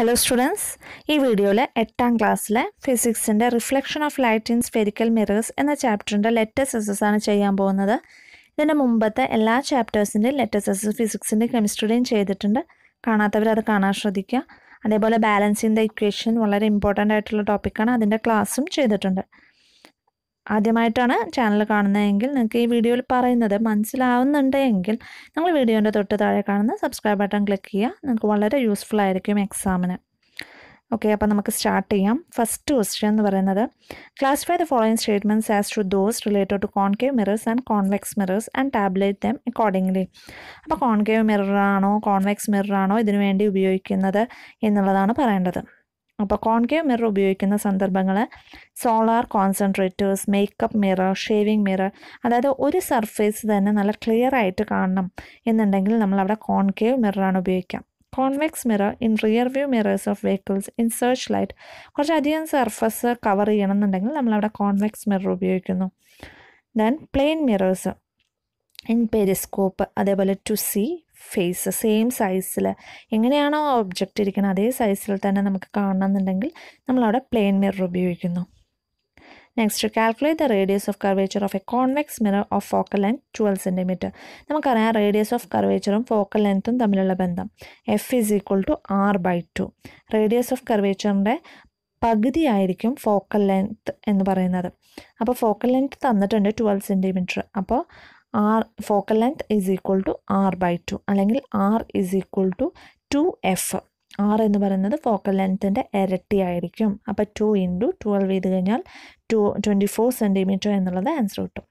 Hello students ഈ വീഡിയോയിൽ എട്ടാം ക്ലാസ്സിലെ ഫിസിക്സിന്റെ reflection of light in spherical mirrors എന്ന ചാപ്റ്ററിന്റെ ലെറ്റസ് എസസ് ആണ് ചെയ്യാൻ പോകുന്നത്. ഇതിന്റെ മുമ്പത്തെ എല്ലാ ചാപ്റ്റേഴ്സിന്റെയും ലെറ്റസ് എസസ് ഫിസിക്സിന്റെയും കെമിസ്ട്രിയുടെയും ചെയ്തിട്ടുണ്ട്. കാണാത്തവർ അത് കാണാൻ ശ്രദ്ധിക്കുക. അതേപോലെ ബാലൻസിങ് ദ ഇക്വേഷൻ വളരെ ഇമ്പോർട്ടന്റ് ആയിട്ടുള്ള ടോപ്പിക്കാണ് അതിന്റെ ക്ലാസ്സും ചെയ്തിട്ടുണ്ട്. ആദ്യമായിട്ടാണ് ചാനൽ കാണുന്നതെങ്കിൽ നിങ്ങൾക്ക് ഈ വീഡിയോയിൽ പറയുന്നത് മനസ്സിലാവുന്നുണ്ട് എങ്കിൽ നിങ്ങൾ വീഡിയോന്റെ തൊട്ട് താഴെ കാണുന്ന സബ്സ്ക്രൈബ് ബട്ടൺ ക്ലിക്ക് ചെയ്യുക. നിങ്ങൾക്ക് വളരെ യൂസ്ഫുൾ ആയിരിക്കും എക്സാമിന് ഓക്കെ അപ്പോൾ നമുക്ക് സ്റ്റാർട്ട് ചെയ്യാം. ഫസ്റ്റ് ക്വസ്റ്റ്യൻ എന്ന് പറയുന്നത് classify the following statements as to those related to concave mirrors and convex mirrors and tabulate them accordingly അപ്പോൾ കോൺകേവ് മിററാണോ കോൺവെക്സ് മിററാണോ ഇതിനു വേണ്ടി ഉപയോഗിക്കുന്നത് എന്നുള്ളതാണ് പറയേണ്ടത്. അപ്പോൾ കോൺകേവ് മിറർ ഉപയോഗിക്കുന്ന സന്ദർഭങ്ങൾ solar concentrators makeup mirror shaving mirror അതായത് ഒരു സർഫേസ് തന്നെ നല്ല ക്ലിയർ ആയിട്ട് കാണണം എന്നുണ്ടെങ്കിൽ നമ്മൾ അവിടെ കോൺകേവ് മിററാണ് ഉപയോഗിക്കുക convex mirror in rear view mirrors of vehicles in search light കുറച്ചധികം സർഫസ് കവർ ചെയ്യണം എന്നുണ്ടെങ്കിൽ നമ്മളവിടെ കോൺവെക്സ് മിറർ ഉപയോഗിക്കുന്നു. Then plain mirrors in periscope അതേപോലെ ടു സി ഫേസ് സെയിം സൈസിൽ എങ്ങനെയാണോ ആ ഒബ്ജക്റ്റ് ഇരിക്കുന്നത് അതേ സൈസിൽ തന്നെ നമുക്ക് കാണണമെന്നുണ്ടെങ്കിൽ നമ്മളവിടെ പ്ലെയിൻ മിറർ ഉപയോഗിക്കുന്നു. Next calculate the radius of curvature of a convex mirror of focal length twelve centimetre നമുക്കറിയാം റേഡിയസ് ഓഫ് കർവേച്ചറും ഫോക്കൽ ലെങ്ത്തും തമ്മിലുള്ള ബന്ധം. F is equal to R by two radius of കർവേച്ചറിന്റെ പകുതി ആയിരിക്കും ഫോക്കൽ ലെങ്ത് എന്ന് പറയുന്നത്. അപ്പോൾ ഫോക്കൽ ലെങ്ത് തന്നിട്ടുണ്ട് ട്വൽവ് സെന്റിമീറ്റർ അപ്പോൾ R focal length is equal to R by two അല്ലെങ്കിൽ R is equal to two F R എന്ന് പറയുന്നത് ഫോക്കൽ ലെങ്ത്തിന്റെ ഇരട്ടി ആയിരിക്കും. അപ്പോൾ ടു ഇന്റു ട്വൽവ് ചെയ്ത് കഴിഞ്ഞാൽ ടു ട്വന്റി ഫോർ സെന്റിമീറ്റർ എന്നുള്ളത് ആൻസർ കിട്ടും.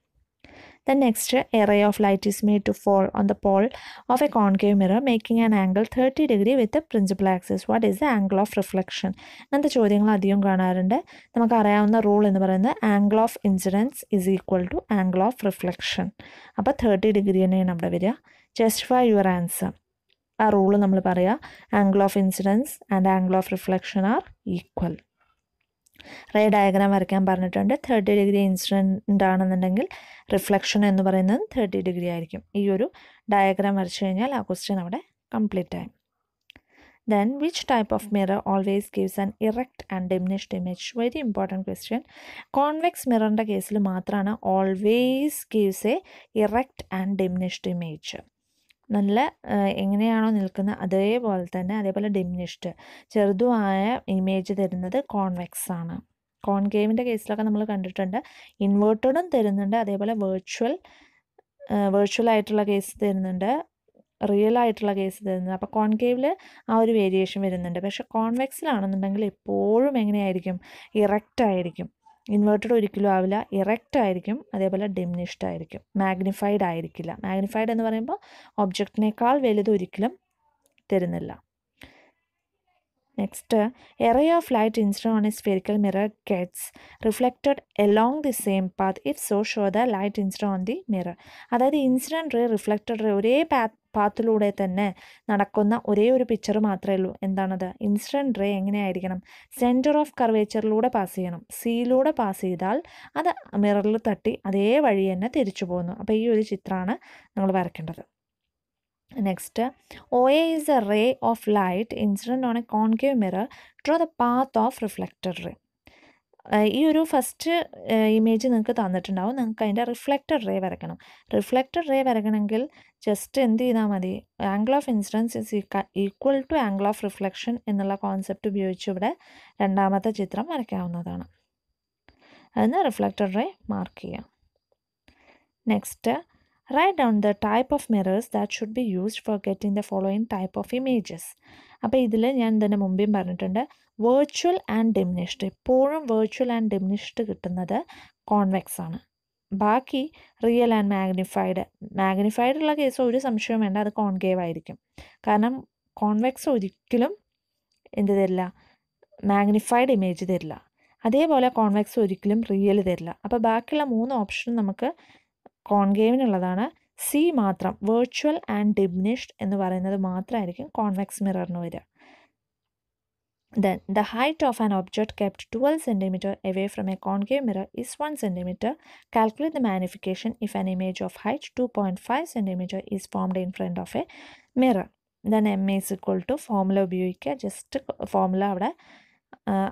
Then next a ray of light is to to fall on the pole of a concave mirror making an angle thirty degree with principal axis what is the angle of reflection അങ്ങനത്തെ ചോദ്യങ്ങൾ അധികം കാണാറുണ്ട്. നമുക്കറിയാവുന്ന rule എന്ന് പറയുന്നത് angle of incidence is equal to angle of reflection അപ്പോൾ thirty degree തന്നെയാണ് അവിടെ വരിക. ജസ്റ്റിഫൈ യുവർ ആൻസർ ആ റൂൾ നമ്മൾ പറയുക. Angle of incidence and angle of reflection are equal ray diagram വരയ്ക്കാൻ പറഞ്ഞിട്ടുണ്ട്. തേർട്ടി ഡിഗ്രി ഇൻസിഡന്റ് ആണെന്നുണ്ടെങ്കിൽ റിഫ്ലക്ഷൻ എന്ന് പറയുന്നത് തേർട്ടി ഡിഗ്രി ആയിരിക്കും. ഈ ഒരു ഡയഗ്രാം വരച്ചു കഴിഞ്ഞാൽ ആ ക്വസ്റ്റ്യൻ അവിടെ കംപ്ലീറ്റ് ആയി. Then which type of mirror always gives an erect and diminished image very important question convex മിററിന്റെ കേസിൽ മാത്രമാണ് always gives a erect and diminished image നല്ല എങ്ങനെയാണോ നിൽക്കുന്നത് അതേപോലെ തന്നെ അതേപോലെ ഡിമിനിഷ്ഡ് ചെറുതുമായ ഇമേജ് തരുന്നത് കോൺവെക്സ് ആണ്. കോൺകേവിന്റെ കേസിലൊക്കെ നമ്മൾ കണ്ടിട്ടുണ്ട്. ഇൻവേർട്ടഡും തരുന്നുണ്ട്. അതേപോലെ വെർച്വൽ വെർച്വൽ ആയിട്ടുള്ള കേസ് തരുന്നുണ്ട്. റിയൽ ആയിട്ടുള്ള കേസ് തരുന്നത് അപ്പോൾ കോൺകേവിൽ ആ ഒരു വേരിയേഷൻ വരുന്നുണ്ട്. പക്ഷേ കോൺവെക്സിലാണെന്നുണ്ടെങ്കിൽ എപ്പോഴും എങ്ങനെയായിരിക്കും? ഇറക്റ്റ് ആയിരിക്കും. ഇൻവേർട്ടഡ് ഒരിക്കലും ആവില്ല. ഇറക്റ്റ് ആയിരിക്കും അതേപോലെ ഡിമിനിഷ്ഡ് ആയിരിക്കും. മാഗ്നിഫൈഡ് ആയിരിക്കില്ല. മാഗ്നിഫൈഡ് എന്ന് പറയുമ്പോൾ ഒബ്ജക്റ്റിനേക്കാൾ വലുത് ഒരിക്കലും തരുന്നില്ല. Next a ray of light incident on a spherical mirror gets reflected along the same path if so show the light incident on the mirror അതായത് ഇൻസിഡന്റ് റേ റിഫ്ലക്റ്റഡ് റേ ഒരേ path പാത്തിലൂടെ തന്നെ നടക്കുന്ന ഒരേ ഒരു പിക്ചർ മാത്രമേ ഉള്ളൂ. എന്താണത്? ഇൻസിഡന്റ് റേ എങ്ങനെയായിരിക്കണം? സെന്റർ ഓഫ് കർവേച്ചറിലൂടെ പാസ് ചെയ്യണം. സിയിലൂടെ പാസ് ചെയ്താൽ അത് മിററിൽ തട്ടി അതേ വഴി തന്നെ തിരിച്ചു പോകുന്നു. അപ്പോൾ ഈ ഒരു ചിത്രമാണ് നമ്മൾ വരയ്ക്കേണ്ടത്. Next O A is a ray of light incident on a concave mirror draw the path of reflected ray ഈ ഒരു ഫസ്റ്റ് ഇമേജ് നിങ്ങൾക്ക് തന്നിട്ടുണ്ടാവും. നിങ്ങൾക്ക് അതിന്റെ റിഫ്ലക്റ്റഡ് റേ വരയ്ക്കണം. റിഫ്ലക്റ്റഡ് റേ വരയ്ക്കണമെങ്കിൽ ജസ്റ്റ് എന്ത് ചെയ്താൽ മതി? Angle of incidence is equal to angle of reflection എന്നുള്ള കോൺസെപ്റ്റ് ഉപയോഗിച്ച് ഇവിടെ രണ്ടാമത്തെ ചിത്രം വരയ്ക്കാവുന്നതാണ്. അതിന് റിഫ്ലക്റ്റഡ് റേ മാർക്ക് ചെയ്യാം. Next write down the type of mirrors that should be used for getting the following type of images അപ്പോൾ ഇതിൽ ഞാൻ തന്നെ മുമ്പേയും പറഞ്ഞിട്ടുണ്ട്. വെർച്വൽ ആൻഡ് ഡിമിനിഷ്ഡ് എപ്പോഴും വെർച്വൽ ആൻഡ് ഡിമിനിഷ്ഡ് കിട്ടുന്നത് കോൺവെക്സ് ആണ്. ബാക്കി റിയൽ ആൻഡ് മാഗ്നിഫൈഡ് മാഗ്നിഫൈഡ് ഉള്ള കേസ് ഒരു സംശയവും വേണ്ട. അത് കോൺകേവ് ആയിരിക്കും. കാരണം കോൺവെക്സ് ഒരിക്കലും എന്ത് തരില്ല? മാഗ്നിഫൈഡ് ഇമേജ് തരില്ല. അതേപോലെ കോൺവെക്സ് ഒരിക്കലും റിയൽ തരില്ല. അപ്പോൾ ബാക്കിയുള്ള മൂന്ന് ഓപ്ഷൻ നമുക്ക് കോൺകേവിനുള്ളതാണ് സി മാത്രം വെർച്വൽ ആൻഡ് ഡിമിനിഷ്ഡ് എന്ന് പറയുന്നത് മാത്രമായിരിക്കും കോൺവെക്സ് മിററിന് വരിക Then the height of an object kept 12 cm away from a concave mirror is 1 cm. Calculate the magnification if an image of height 2.5 cm is formed in front of a mirror. Then M is equal to formula ഉപയോഗിക്കുക just formula അവിടെ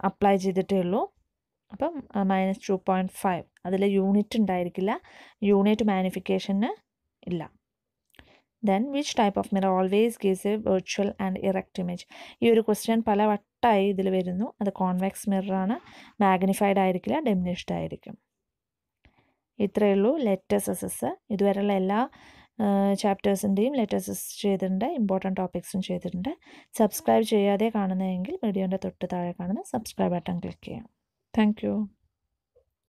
apply ചെയ്തിട്ടേ ഉള്ളൂ അപ്പം minus two point five അതിൽ unit ഉണ്ടായിരിക്കില്ല. Unit മാനിഫിക്കേഷന് ഇല്ല. Then which type of mirror always gives a virtual and erect image ഈ ഒരു ക്വസ്റ്റ്യൻ പല വട്ടമായി ഇതിൽ വരുന്നു. അത് കോൺവെക്സ് മിററാണ് മാഗ്നിഫൈഡ് ആയിരിക്കില്ല ഡെമിനിഷ്ഡ് ആയിരിക്കും. ഇത്രയേ ഉള്ളൂ. ലെറ്റസ് എസ് ഇതുവരെയുള്ള എല്ലാ ചാപ്റ്റേഴ്സിന്റെയും ലെറ്റേഴ്സ് ചെയ്തിട്ടുണ്ട്. ഇമ്പോർട്ടന്റ് ടോപ്പിക്സും ചെയ്തിട്ടുണ്ട്. സബ്സ്ക്രൈബ് ചെയ്യാതെ കാണുന്നതെങ്കിൽ വീഡിയോന്റെ തൊട്ട് താഴെ കാണുന്ന സബ്സ്ക്രൈബ് ബട്ടൺ ക്ലിക്ക് ചെയ്യാം. Thank you.